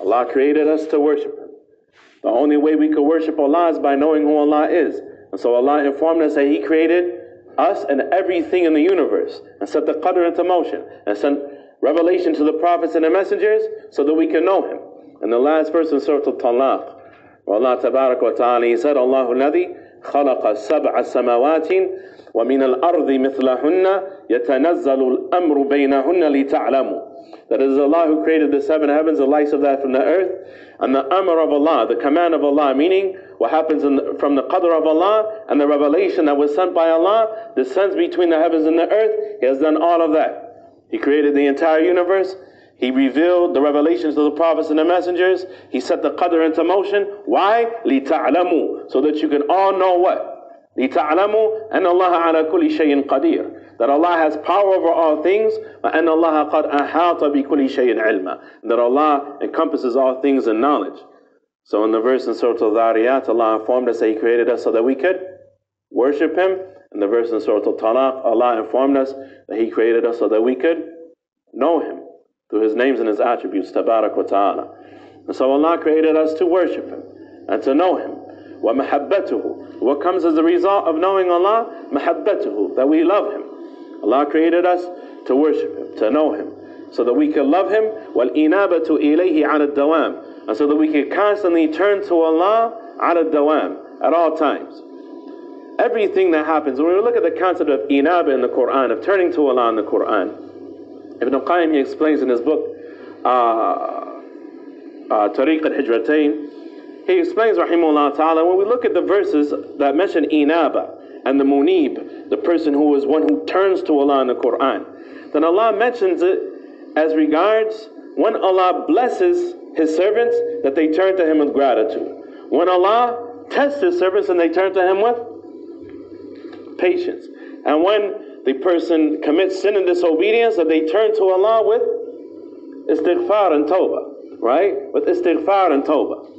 Allah created us to worship Him. The only way we could worship Allah is by knowing who Allah is. And so Allah informed us that He created us and everything in the universe and set the qadr into motion and sent revelation to the prophets and the messengers so that we can know Him. And the last verse in Surah Al-Talaq, Allah Tabarak wa Ta'ala, He said, Allahu Ladhi خلق سبع سماوات ومن الأرض مثلهن يتنزل الأمر بينهن لتعلموا that it is Allah who created the seven heavens, the likes of that from the earth, and the amr of Allah, the command of Allah, meaning what happens the, from the qadr of Allah and the revelation that was sent by Allah descends between the heavens and the earth. He has done all of that. He created the entire universe. He revealed the revelations of the prophets and the messengers. He set the qadr into motion. Why? لِتَعْلَمُوا So that you can all know what? لِتَعْلَمُوا أَنَّ اللَّهَ عَلَى كُلِّ شَيْءٍ قَدِيرٌ that Allah has power over all things, and Allah قد أحاط بكل شيء علما, that Allah encompasses all things in knowledge. So in the verse in Surah Al-Dhariyat, Allah informed us that He created us so that we could worship Him. In the verse in Surah Al-Talaq, Allah informed us that He created us so that we could know Him through His names and His attributes, Tabarak wa Ta'ala. And so Allah created us to worship Him and to know Him. وَمَحَبَّتُهُ What comes as a result of knowing Allah? مَحَبَّتُهُ That we love Him. Allah created us to worship Him, to know Him, so that we can love Him. وَالْإِنَابَةُ إِلَيْهِ عَلَى الدَّوَامِ And so that we can constantly turn to Allah عَلى الدَّوَامِ At all times. Everything that happens, when we look at the concept of inaba in the Quran, of turning to Allah in the Quran, Ibn Qayyim he explains in his book, uh, uh, Tariq al-Hijratain, he explains, rahimahullah ta'ala, when we look at the verses that mention inaba, and the munib, the person who is one who turns to Allah in the Quran. Then Allah mentions it as regards when Allah blesses His servants that they turn to Him with gratitude. When Allah tests His servants and they turn to Him with patience. And when the person commits sin and disobedience, that they turn to Allah with istighfar and tawbah, right? With istighfar and tawbah.